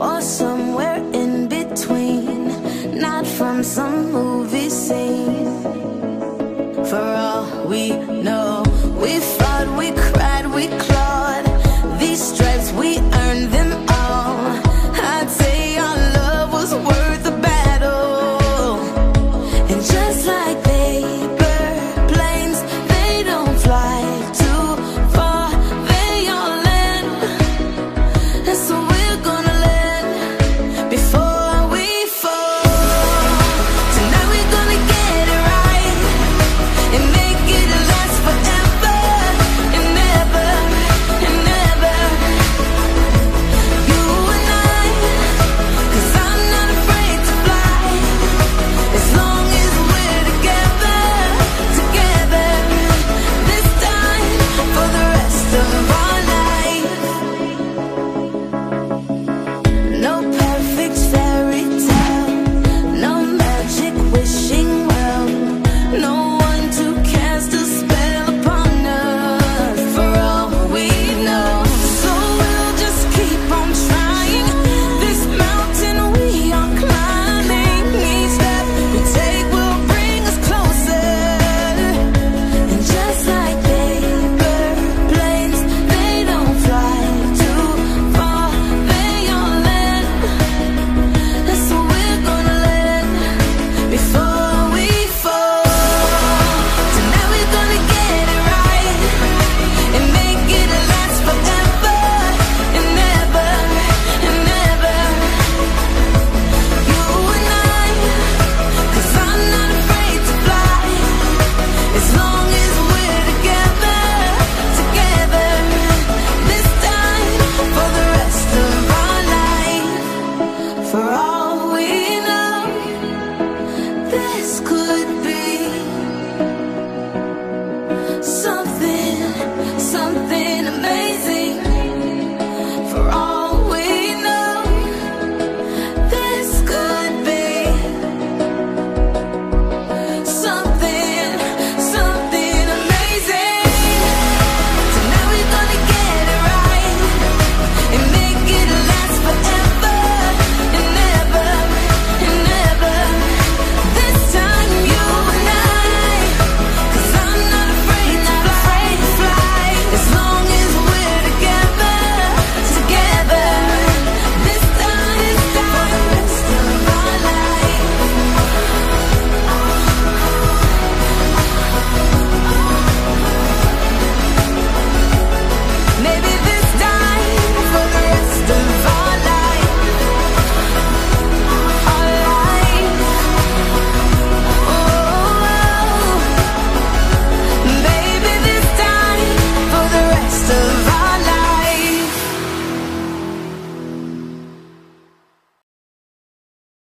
or somewhere in between, not from some movie scene. For all we know, we fought, we cried, we clawed. something.